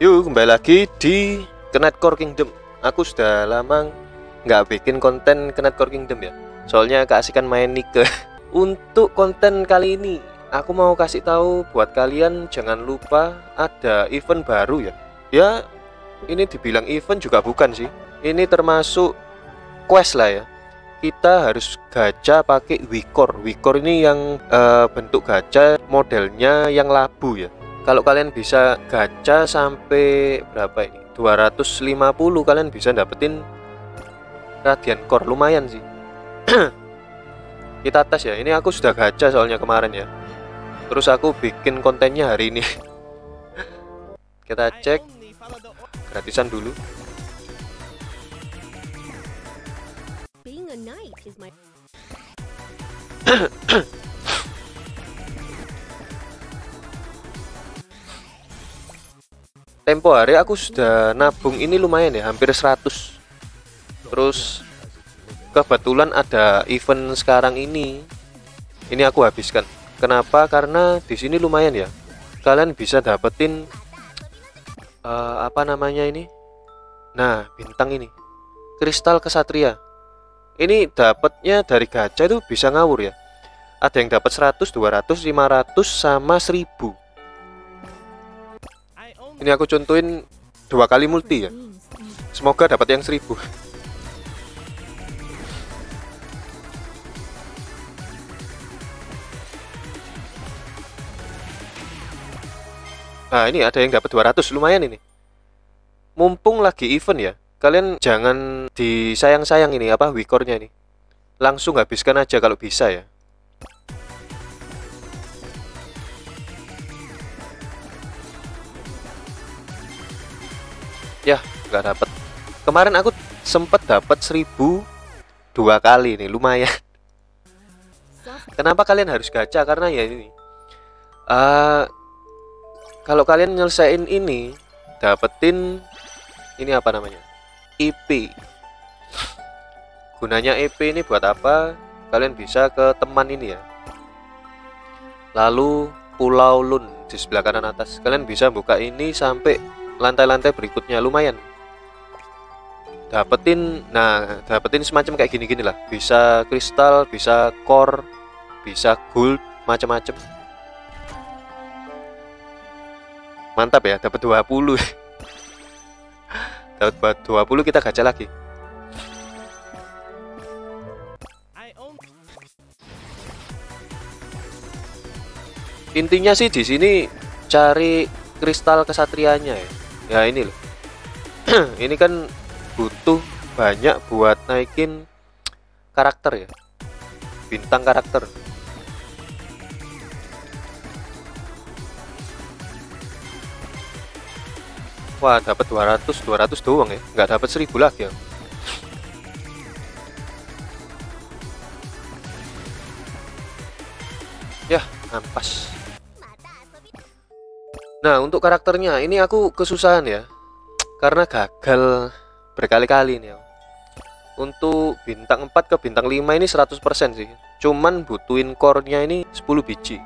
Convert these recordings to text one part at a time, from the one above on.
Yuk kembali lagi di Knight Core Kingdom. Aku sudah lama nggak bikin konten Knight Core Kingdom ya. Soalnya keasikan main Nike Untuk konten kali ini Aku mau kasih tahu buat kalian Jangan lupa ada event baru ya. Ya ini dibilang event juga bukan sih. Ini termasuk quest lah ya. Kita harus gacha pakai Wicor. Wicor ini yang uh, bentuk gacha modelnya yang labu ya kalau kalian bisa gacha sampai berapa ini? 250 kalian bisa dapetin radian core. Lumayan sih. Kita tes ya. Ini aku sudah gacha soalnya kemarin ya. Terus aku bikin kontennya hari ini. Kita cek. Gratisan dulu tempo hari aku sudah nabung ini lumayan ya hampir 100 terus kebetulan ada event sekarang ini. Ini aku habiskan. Kenapa? Karena di sini lumayan ya. Kalian bisa dapetin uh, apa namanya ini? Nah bintang ini. Kristal kesatria. Ini dapatnya dari gacha itu bisa ngawur ya. Ada yang dapat 100 200 500 sama 1000 ini aku contohin dua kali multi ya. Semoga dapat yang seribu. Nah ini ada yang dapat 200 lumayan ini. Mumpung lagi event ya Kalian jangan disayang-sayang ini apa wikornya ini. Langsung habiskan aja kalau bisa ya ya nggak dapet. Kemarin aku sempet dapat seribu dua kali nih lumayan. Kenapa kalian harus gacha? Karena ya ini. Uh, kalau kalian nyelesain ini dapetin ini apa namanya? IP gunanya EP ini buat apa? Kalian bisa ke teman ini ya. Lalu pulau Lun di sebelah kanan atas. Kalian bisa buka ini sampai lantai-lantai berikutnya. Lumayan. Dapetin nah dapetin semacam kayak gini-gini lah. Bisa kristal bisa core bisa gold macam-macam. Mantap ya dapat 20 dapat 20 kita gacha lagi. Intinya sih di sini cari kristal kesatrianya ya ya ini loh. Ini kan butuh banyak buat naikin karakter ya. Bintang karakter. Wah dapat 200 200 doang ya. Nggak dapat 1000 lagi ya. Ya ampas Nah untuk karakternya ini aku kesusahan ya. Karena gagal berkali-kali nih. Untuk bintang 4 ke bintang 5 ini 100% sih. Cuman butuhin core-nya ini 10 biji.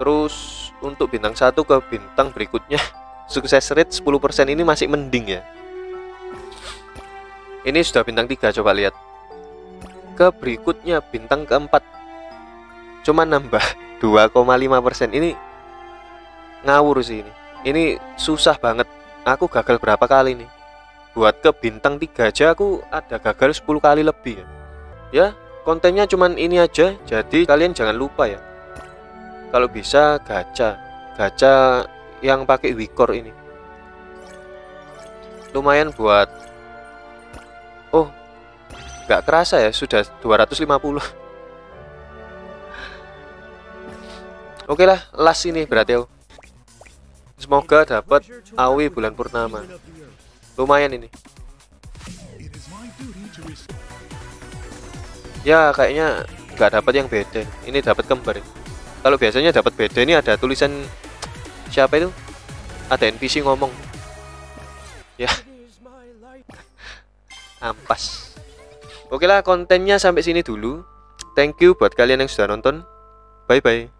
Terus untuk bintang 1 ke bintang berikutnya Sukses rate 10% ini masih mending ya. Ini sudah bintang 3 coba lihat. Ke berikutnya bintang keempat. Cuman nambah 2,5% ini ngawur sih ini. Ini susah banget. Aku gagal berapa kali nih? Buat ke bintang 3 aja aku ada gagal 10 kali lebih ya. Ya kontennya cuman ini aja. Jadi kalian jangan lupa ya. Kalau bisa gacha. Gacha yang pakai wikor ini. Lumayan buat oh nggak kerasa ya sudah 250 Oke lah, last ini berarti ya. Semoga dapat awi bulan purnama. Lumayan ini. Ya kayaknya nggak dapat yang beda. Ini dapat kembar. Kalau biasanya dapat beda ini ada tulisan siapa itu? Ada NPC ngomong. Ya. Ampas. Oke lah kontennya sampai sini dulu. Thank you buat kalian yang sudah nonton. Bye bye.